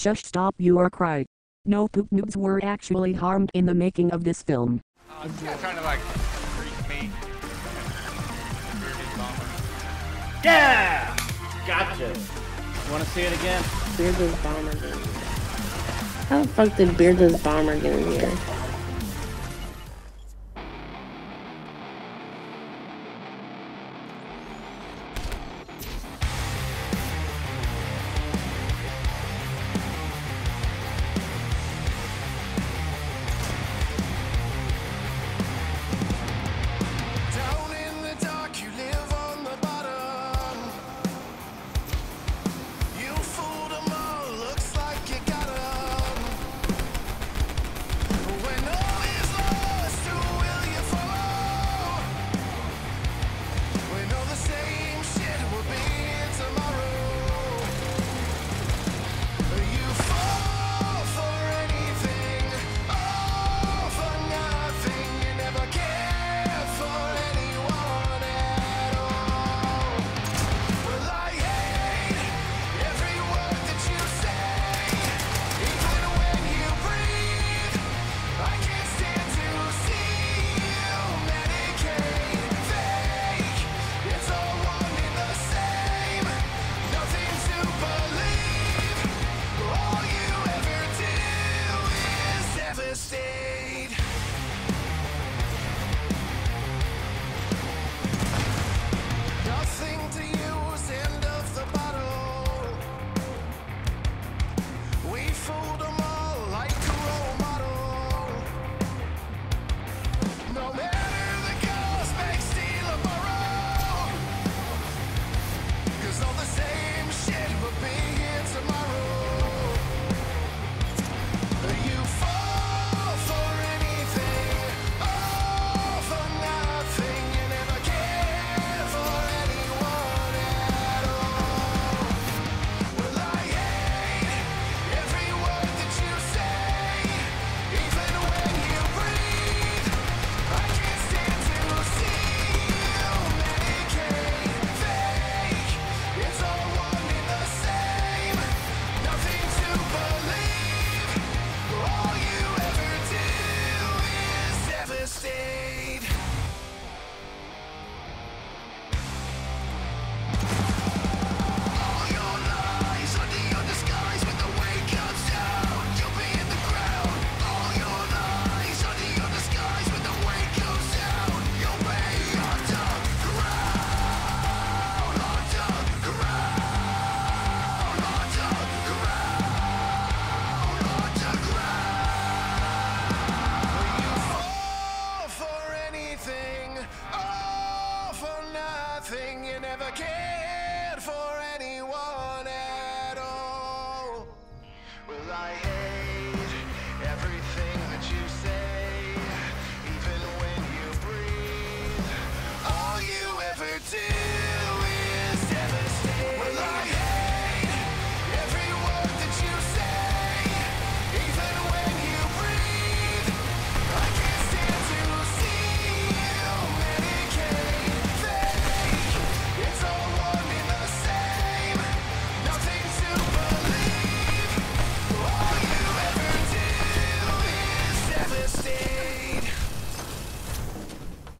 Shush stop your cry. No poop noobs were actually harmed in the making of this film. Uh, guy's trying like. Yeah! Gotcha. Want to see it again? Beardless Bomber? How the fuck did Beardless Bomber get in here? thing you never cared.